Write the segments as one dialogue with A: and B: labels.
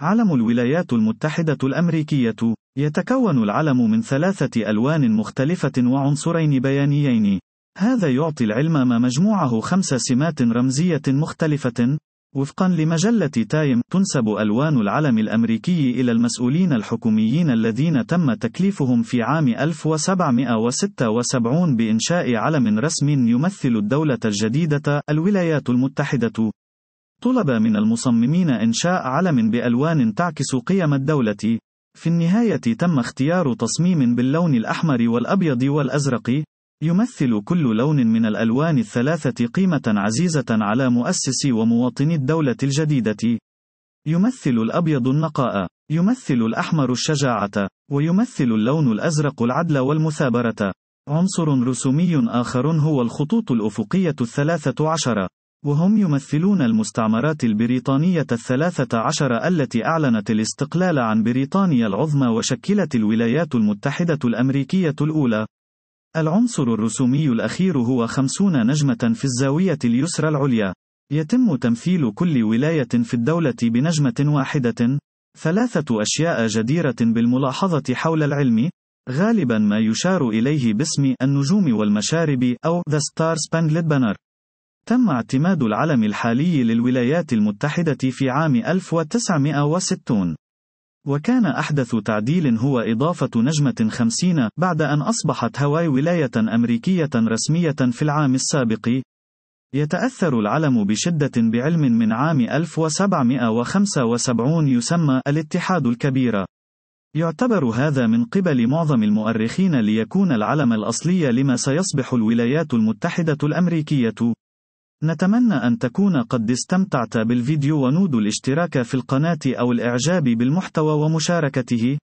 A: علم الولايات المتحدة الأمريكية يتكون العلم من ثلاثة ألوان مختلفة وعنصرين بيانيين. هذا يعطي العلم ما مجموعه خمس سمات رمزية مختلفة. وفقا لمجلة تايم، تنسب ألوان العلم الأمريكي إلى المسؤولين الحكوميين الذين تم تكليفهم في عام 1776 بإنشاء علم رسمي يمثل الدولة الجديدة، الولايات المتحدة. طلب من المصممين إنشاء علم بألوان تعكس قيم الدولة. في النهاية تم اختيار تصميم باللون الأحمر والأبيض والأزرق. يمثل كل لون من الألوان الثلاثة قيمة عزيزة على مؤسسي ومواطني الدولة الجديدة. يمثل الأبيض النقاء، يمثل الأحمر الشجاعة، ويمثل اللون الأزرق العدل والمثابرة. عنصر رسومي آخر هو الخطوط الأفقية الثلاثة عشر. وهم يمثلون المستعمرات البريطانية الثلاثة عشر التي أعلنت الاستقلال عن بريطانيا العظمى وشكلت الولايات المتحدة الأمريكية الأولى. العنصر الرسومي الأخير هو خمسون نجمة في الزاوية اليسرى العليا. يتم تمثيل كل ولاية في الدولة بنجمة واحدة. ثلاثة أشياء جديرة بالملاحظة حول العلم. غالبا ما يشار إليه باسم النجوم والمشارب أو The Star Spangled Banner. تم اعتماد العلم الحالي للولايات المتحدة في عام 1960. وكان أحدث تعديل هو إضافة نجمة 50 بعد أن أصبحت هاواي ولاية أمريكية رسمية في العام السابق. يتأثر العلم بشدة بعلم من عام 1775 يسمى الاتحاد الكبير. يعتبر هذا من قبل معظم المؤرخين ليكون العلم الأصلي لما سيصبح الولايات المتحدة الأمريكية. نتمنى أن تكون قد استمتعت بالفيديو ونود الاشتراك في القناة أو الإعجاب بالمحتوى ومشاركته.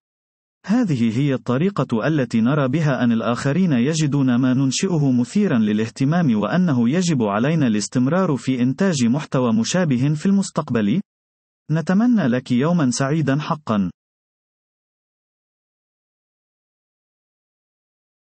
A: هذه هي الطريقة التي نرى بها أن الآخرين يجدون ما ننشئه مثيرا للاهتمام وأنه يجب علينا الاستمرار في إنتاج محتوى مشابه في المستقبل. نتمنى لك يوما سعيدا حقا.